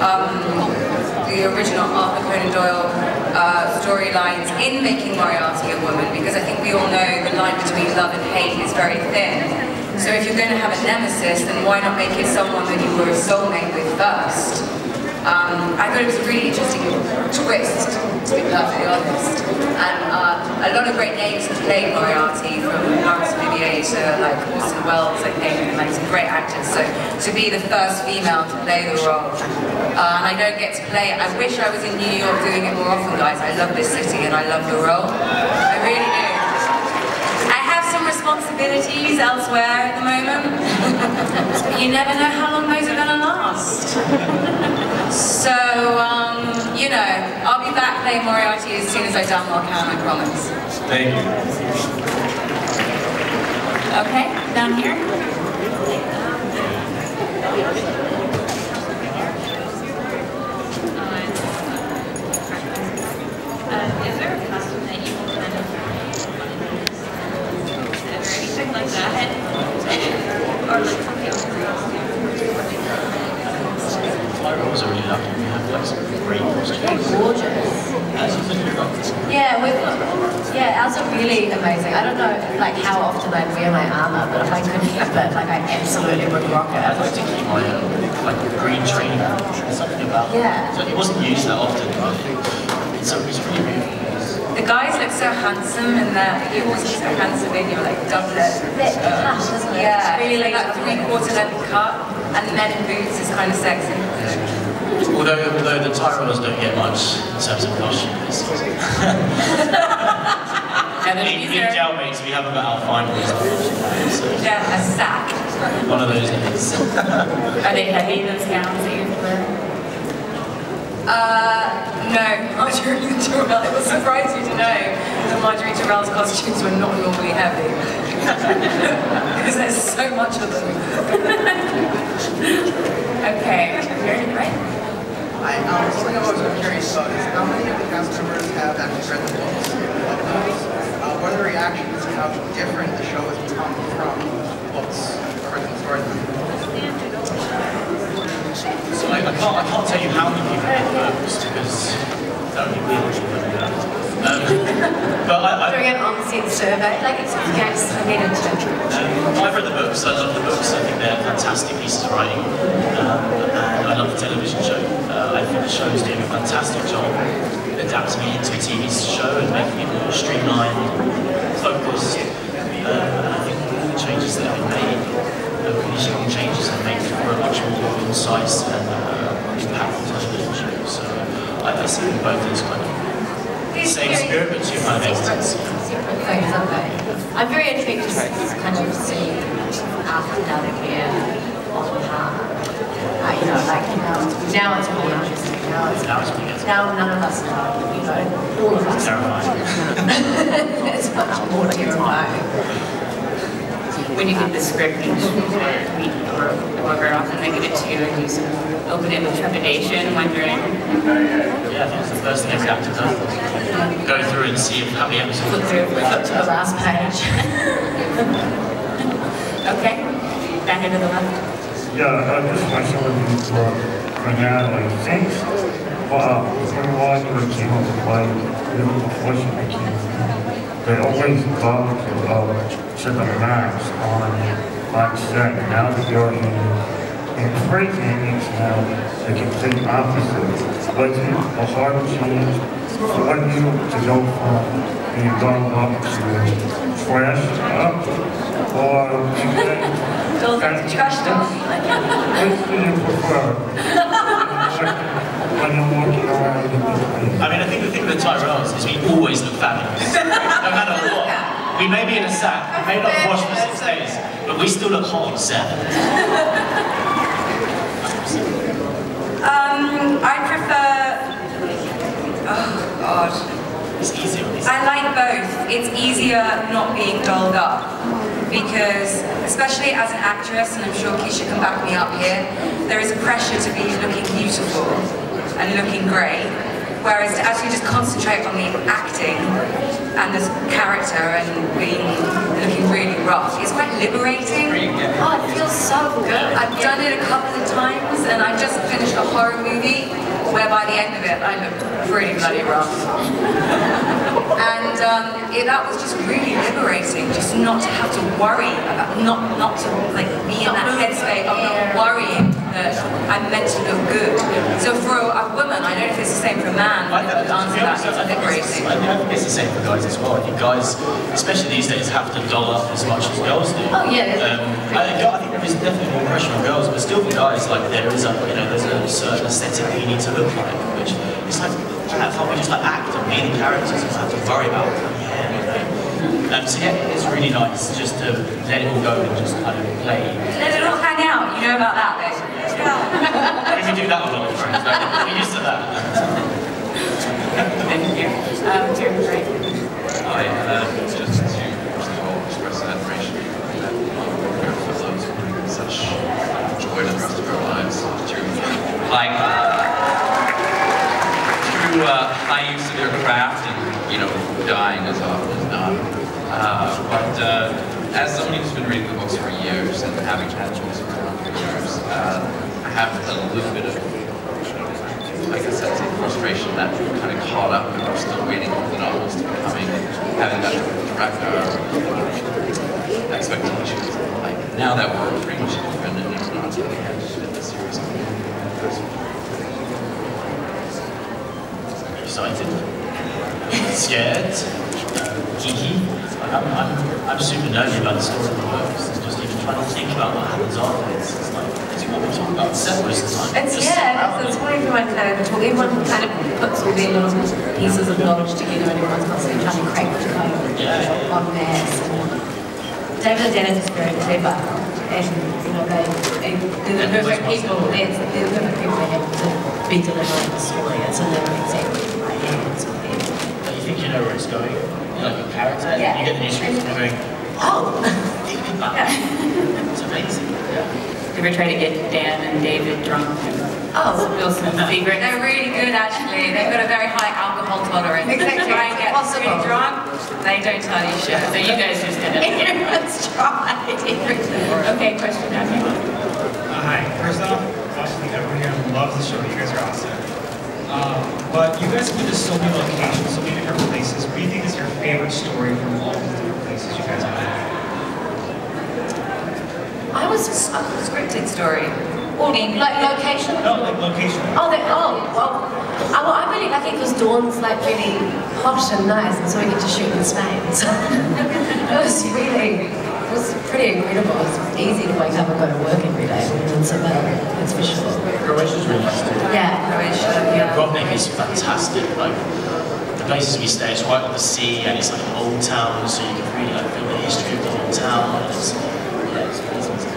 um, the original Arthur Conan Doyle uh, storylines in making Moriarty a woman, because I think we all know the line between love and hate is very thin. So if you're going to have a nemesis, then why not make it someone that you were a soulmate with first? Um, I thought it was a really interesting twist, to be perfectly honest. And uh, a lot of great names have played Moriarty, from Laurence Olivier to like Orson Welles, I think, and like some great actors. So to be the first female to play the role, uh, and I don't get to play it. I wish I was in New York doing it more often, guys. I love this city and I love the role. I really do. I have some responsibilities elsewhere at the moment. But you never know how long those are going to last. So, um, you know, I'll be back playing Moriarty as soon as I damn well can, I promise. Thank you. Okay, down here. Uh, is there a costume that you kind of or like that? Or like something Tyrell's are really lucky. We have like some great costumes. Gorgeous. As you think about this. Yeah, we've got, yeah, ours are really amazing. I don't know like how often I wear my armor, but if I could help it, like I absolutely would rock it. I'd like to keep my um, like green outfit. There's something about it. Yeah. So it wasn't used that often, but it's, it's really beautiful. The guys look so handsome in that you always look so handsome in your like doublet. Um, Bit cut, isn't it? Yeah, It's really like like that three quarter length cut and men in boots is kind of sexy. Although, although the Tyrells don't get much in terms of costume this season. And then In, these in are, jailmates, we have about our finals. So Yeah, a sack. one of those is. are they heavy, those gowns that you're wearing? Uh, no, Margaery Tyrell. It will surprise you to know that Margaery Tyrell's costumes were not normally heavy. Because there's so much of them. Okay, right? I, um, something always curious about is how many of the cast members have actually read the books? Uh, what are the reactions how different the show has become from books, original stories? So I, I can't I can't tell you how many people read the books because that would be weird. Um, but I, I, Doing an on-set survey, like it's yes, I needed to. Um, I've read the books. I love the books. I think they're fantastic pieces of writing, um, and I love the television show. Uh, I think the show is doing a fantastic job adapting it into a TV show and making it more streamlined, focused. Um, and I think all the changes that have been made, uh, really strong changes, have made for a much more concise and uh, impactful television show. So I, I see them both as kind of same spirit, but two kind of entities. Separate things, aren't they? I'm very intrigued to kind of see after now that we're on par. Uh, you know, like now, now it's really interesting. Now it's Now it's pretty good. now none of us know, you know, all of us. Terrifying. it's much more terrifying. When you get the script, you read or whoever often they give it to you and you sort of open it with trepidation, wondering, Yeah, I think the first thing I every actor does. Go through and see how many episodes. Flip through, flip to the last page. okay, back into the left. Yeah, I just want something for, for Natalie. Thanks, Wow, uh, when Roger came up with like, you know, before she became, they always love to, uh, to the max on, on set. Now that you're in, in prison, it's now the complete opposite. Was it a hard change for you to go from being done up to fresh up? Or do you think Girls like trash talk. which do you prefer? When you're walking around in the I mean, I think the thing with the Tyrells is we always look fabulous. No matter what. We may be in a sack, we may not wash for six days, but we still look hot on set. Um, I prefer. Oh God. It's easier it's I like both. It's easier not being dolled up because, especially as an actress, and I'm sure Keisha can back me up here, there is a pressure to be looking beautiful and looking great. Whereas to actually just concentrate on the acting and the character and being looking really rough is quite liberating. Oh, it feels so good. I've done it a couple of times and I just finished a horror movie where by the end of it I looked pretty bloody rough. And um, it, that was just really liberating, just not to have to worry about, not not to like be in that headspace of not worrying that I'm meant to look good. So for a, a woman, I don't know if it's the same for man, I think, answer that I think it's. I the same for guys as well. I think guys, especially these days, have to doll up as much as girls do. Oh, yeah. Um, I, think, I think there is definitely more pressure on girls, but still for guys, like there is a, you know, there's a certain aesthetic that you need to look like, which it's like, can't we just like act and be the characters and not have to worry about yeah, you know. Um, so yeah, it's really nice just to let it all go and just kind of play. Let it all hang out, you know about that, babe. If you do that friends, right? We're used to that. Um, Jeremy Wright. I uh, just to first of all express admiration that our fellows bring such joy to the rest of our lives through high through uh, high use of their craft and you know dying as often as not. Uh, but uh, as somebody who's been reading the books for years and having had books around for years, uh, I have a little bit of I guess that's a frustration that we're kind of caught up and we're still waiting for the novels to be coming, having direct uh, expectations. Like now that we're pretty much independent and we're not really had the series excited, scared, geeky. I'm, I'm, I'm super nerdy about the story of the books. It's just even trying to think about what happens afterwards. It's like, it's what we talk about set most of the time. It's, Just yeah, it's, it's everyone kind of talk, everyone kind of puts all their little pieces of knowledge together and everyone's constantly trying to crack the code Yeah. on mass. And David and Dennis is very clever and, you know, they, they, they're the perfect people, they're, they're the perfect people they have to be delivering the story. It's exactly in my hands with you think you know where it's going, like your character, and Yeah. you get the new script and you're going, Oh! it's amazing. Yeah. Did we try to get Dan and David drunk and Oh, spill some secrets? They're really good actually. They've got a very high alcohol tolerance. Exactly. Try and get Possible. really drunk. They don't tell you shit. So you guys just end it. getting everyone's tried. Okay, question down here. Uh, hi. First off, obviously everyone here loves the show. You guys are awesome. But you guys have been to so many locations, so many different places. What do you think is your favorite story from all the different places you guys have been? I was A scripted story. Well, like location? No, like location. Oh, they, oh, well, I, well, I'm really lucky because Dorne's like really hot and nice, and so we get to shoot in Spain. So it was really, it was pretty incredible. It was easy to wake up and go to work every day in Seville, that's for sure. Croatia's really nice too. Yeah. Croatia, yeah. Dubrovnik is fantastic. Like the places we stay, it's right on the sea, and it's like an old town, so you can really like feel the history of the whole town. And it's, yeah, it's amazing.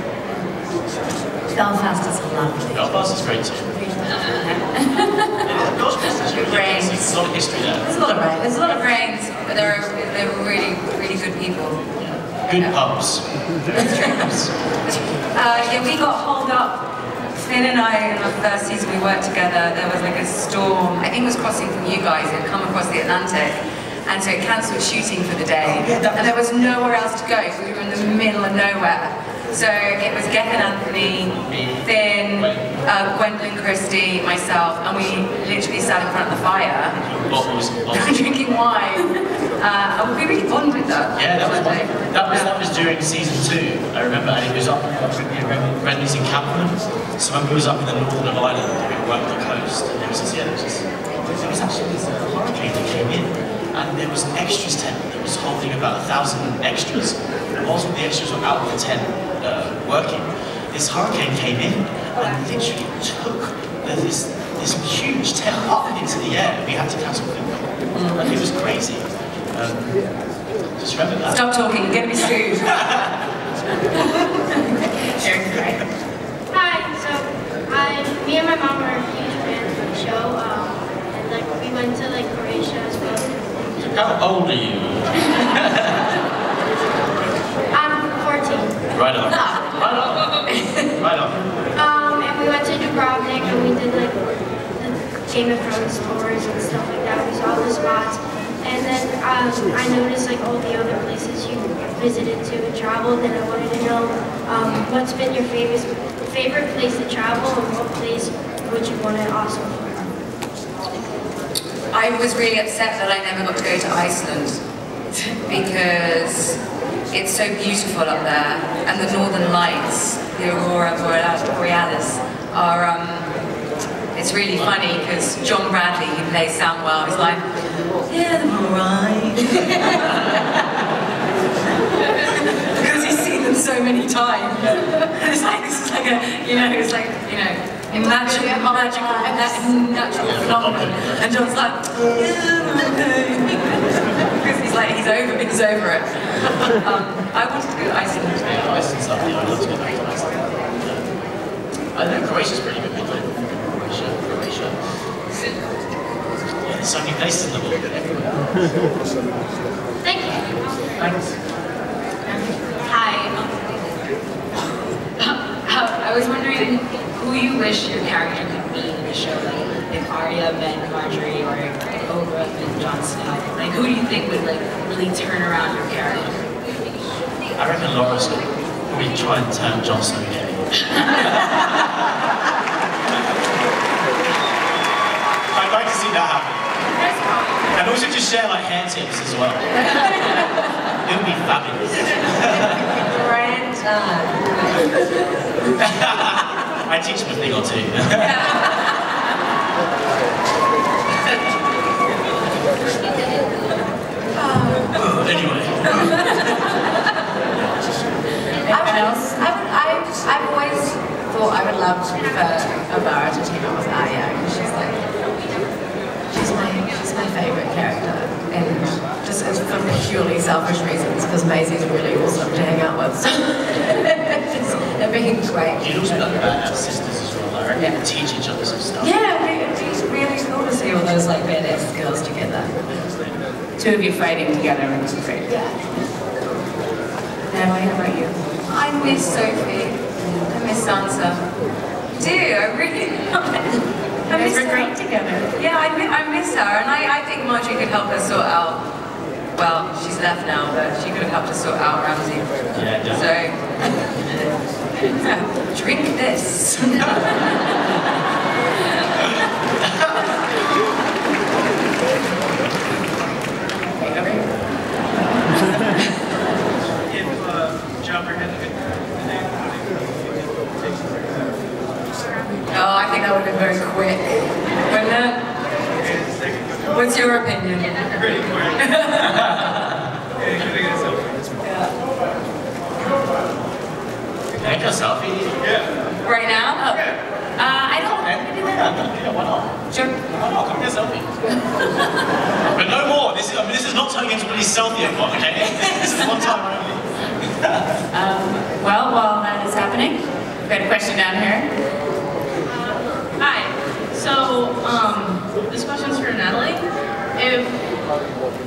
Belfast is lovely. Belfast is great too. Yeah, Ghostbusters, Great. There's a lot of history there. There's a lot of rain. There's a lot of brains, but they're they're really really good people. Good pubs. Uh, yeah, we got holed up. Finn and I, in our first season we worked together, there was like a storm. I think it was crossing from you guys. It had come across the Atlantic. And so it cancelled shooting for the day. and there was nowhere else to go. So we were in the middle of nowhere. So it was Gethin Anthony, Finn, uh, Gwendoline Christie, myself, and we literally sat in front of the fire Bottles, bottles. drinking wine. Uh, and we really bonded that. Yeah, that was that one. That was that was during season two. I remember, and it was up in Renly's encampment. So when we was up in the northern of Ireland, we worked the coast, and there was this, yeah, there was this, there was actually this uh, hurricane that came in, and there was an extras tent that was holding about a thousand extras. And whilst the extras were out of the tent uh, working, this hurricane came in and literally took the, this this huge tent up into the air. We had to cancel it. Like, it was crazy. Um, just remember that. Stop talking, you're going to be sued. Hi, so I, me and my mom are huge fans of the show, um, and like we went to like Croatia as well. How old are you? I'm 14. Right on. Right on. Right on. Um, and we went to Dubrovnik and we did like the Game of Thrones tours and stuff like that. We saw the spots. And then um, I noticed like all the other places you visited to and traveled, and I wanted to know um, what's been your favorite favorite place to travel, and what place would you want to also I was really upset that I never got to go to Iceland because it's so beautiful up there and the northern lights, the aurora borealis, are, um, it's really funny because John Bradley, who plays Samwell, is like, yeah, they're alright. because he's seen them so many times. it's like, this is like a, you know, it's like, you know, magical, magical, and that natural phenomenon. And John's like, yeah, okay. because he's like, he's over, he's over it. Um, I wanted to go to Iceland. Yeah, Iceland's lovely. I'd love to go back to Iceland. Yeah. I know Croatia's pretty good, isn't it? Croatia, Croatia. There's so in the world. Thank you. Thanks. Hi. Um, I was wondering who you wish your character could be in the show. Like if Arya met Margaery or Obara met Jon Snow. Like who do you think would like really turn around your character? I reckon Loras going to try and turn Jon Snow gay. I'd like to see that happen. And also just share like hair tips as well. it would be fabulous. Grand time. Uh, I teach them a thing or two. anyway. I else? I would, I, I've always thought I would love for Obara to team up with Arya because she's like, she's my, she's my favourite character. And just it's for purely selfish reasons because Maisie's really awesome to hang out with. So they're being great. You'd also like badass sisters as well. I reckon Yeah. teach each other some stuff. Yeah, it- it's really cool to see all those like badass girls together. Two of you fighting together would be great. Yeah. Natalie, how about you? I miss Sophie. I miss Sansa. I do, I really love it. I You guys miss her. great together. Yeah, I, mi- I miss her, and I, I think Margaery could help us sort out. Well, she's left now, but she could have helped us sort out Ramsay. Yeah, So, yeah, drink this. If uh, Joffrey had the Oh, I think that would have been very quick, wouldn't it? What's your opinion? pretty quick. Yeah, can I get a selfie? Can I get a selfie? Yeah. Right now? Yeah. Uh, I don't. Yeah, why not? Sure. Why not? Come get a selfie. but no more. This is, I mean, this is not turning into really selfie o'clock, okay? this is one time only. Um, well, while that is happening, we've got a question down here. Hi. So, um, this question's for Natalie. If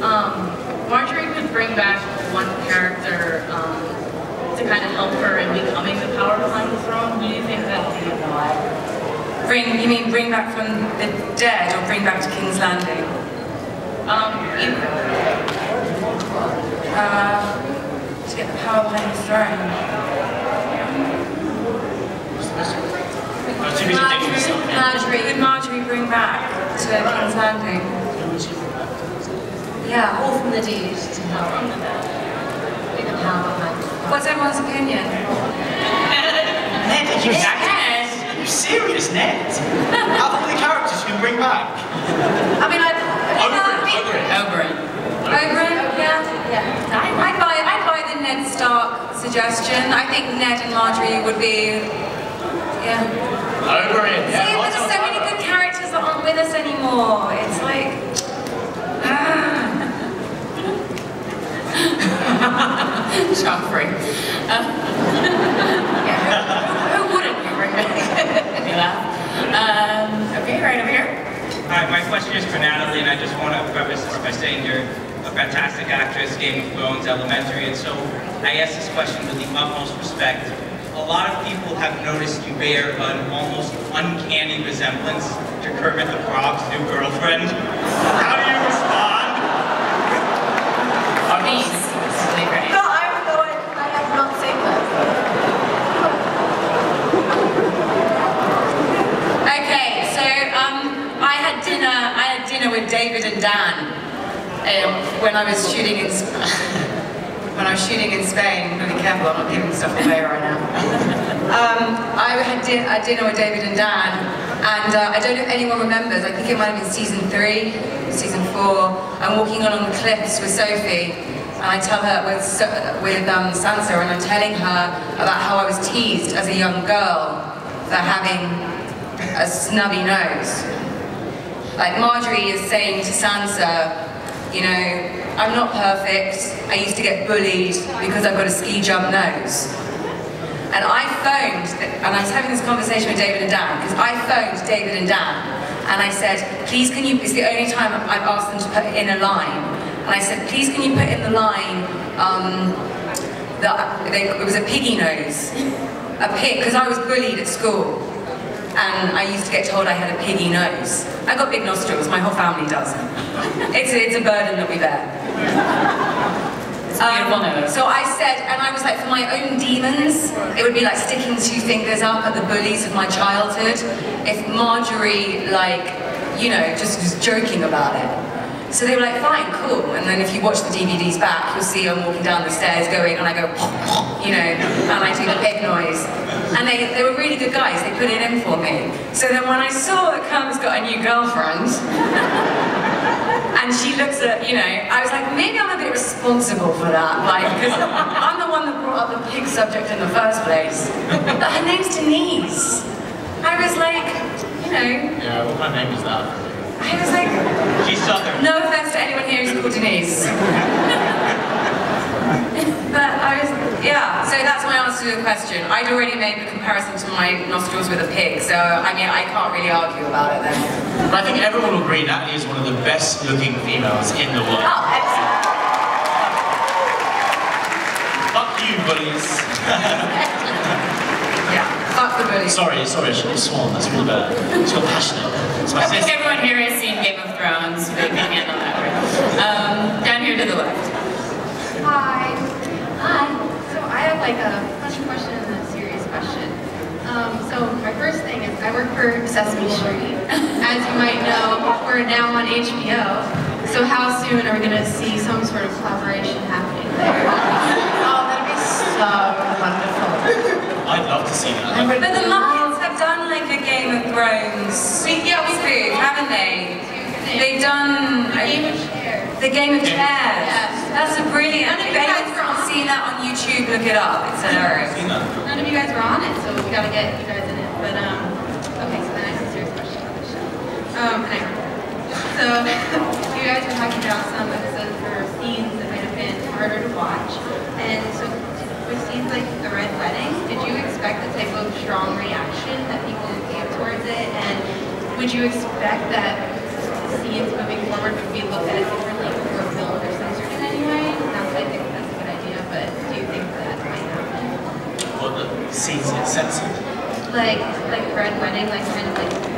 um, Margaery could bring back one character um, to kind of help her in becoming the power behind the throne, who do you think that would be and why? Bring, you mean bring back from the dead or bring back to King's Landing? Um, either. Uh, to get the power behind the throne. I was too busy thinking of something. Margaery, could Margaery bring back to King's Landing? Yeah. All from the deed to power. Be the power behind the What's everyone's opinion? Ned, are you Ned? Are you serious, Ned? Out of all the characters you can bring back? I mean, I. Oberyn, Oberyn. Oberyn. Oberyn, yeah. Yeah. I, I'd buy, I'd buy the Ned Stark suggestion. I think Ned and Margaery would be, yeah. Oberyn, yeah. See, with us anymore. It's like, ah. Uh, yeah, who, who wouldn't you know? Um, okay, right over here. Hi, my question is for Natalie, and I just want to preface this by saying you're a fantastic actress, Game of Thrones, Elementary, and so I ask this question with the utmost respect. A lot of people have noticed you bear an almost uncanny resemblance to Kermit the Frog's new girlfriend. How do you respond? Please, sleep right. No, I, no, I, I have not seen this. Okay, so um, I had dinner. I had dinner with David and Dan um, when I was shooting in Sp- when I was shooting in Spain. Be careful, I'm not giving stuff away right now. Um, I had a dinner with David and Dan, and uh, I don't know if anyone remembers. I think it might have been season three, season four. I'm walking along the cliffs with Sophie, and I tell her with with um, Sansa, and I'm telling her about how I was teased as a young girl for having a snubby nose. Like Margaery is saying to Sansa, you know, I'm not perfect. I used to get bullied because I've got a ski jump nose. And I phoned, and I was having this conversation with David and Dan, because I phoned David and Dan, and I said, please can you, it's the only time I've asked them to put in a line, and I said, please can you put in the line, um, that it was a piggy nose, a pig, because I was bullied at school, and I used to get told I had a piggy nose. I got big nostrils, my whole family does. It's a, it's a burden that we bear. It's a beautiful Um. So I said, and I was like, for my own demons, it would be like sticking two fingers up at the bullies of my childhood. If Margaery, like, you know, just was joking about it. So they were like, fine, cool. And then if you watch the DVDs back, you'll see I'm walking down the stairs going, and I go, you know, and I do the pig noise. And they, they were really good guys, they put it in for me. So then when I saw that Kermit's got a new girlfriend, and she looks at, you know, I was like, maybe I'm a bit responsible for that, like, because I'm the one that brought up the pig subject in the first place. But her name's Denise. I was like, you know, Yeah, what kind of name is that? I was like, She's Southern. no offense to anyone here who's called Denise. but I was, so that's my answer to the question. I'd already made the comparison to my nostrils with a pig, so I mean, I can't really argue about it then. But I think everyone will agree Natalie is one of the best looking females in the world. Oh, excellent. Fuck you, bullies. Yeah, fuck the bullies. sorry, sorry, I should have sworn. That's really bad. It's got passionate. It's I think everyone here has seen Game of Thrones. They can handle that. Um, down here to the left. Hi. Hi. So I have like a fun question and a serious question. Um, so my first thing is I work for Sesame Street. As you might know, we're now on HBO. So how soon are we going to see some sort of collaboration happening there? Oh, that'd be so wonderful. I'd love to see that. But the love- Muppets have done like a Game of Thrones. We, yeah, we do, haven't they? They've done The game of share. The Game of Chairs. Yes. That's a brilliant. None of If you guys anyone's were not on. seen that on YouTube, look it up. It's hilarious. None of you guys were on it, so we gotta get you guys in it. But um, okay, so then I have a serious question on the show. Um, anyway, so you guys were talking about some episodes or scenes that might have been harder to watch, and so with scenes like the Red Wedding, did you expect the type of strong reaction that people gave towards it, and would you expect that scenes moving forward would be looked at differently or filmed or censored in any way? Not that I think that's a good idea, but do you think that might happen? The scenes get censored. like like red wedding, like kind of like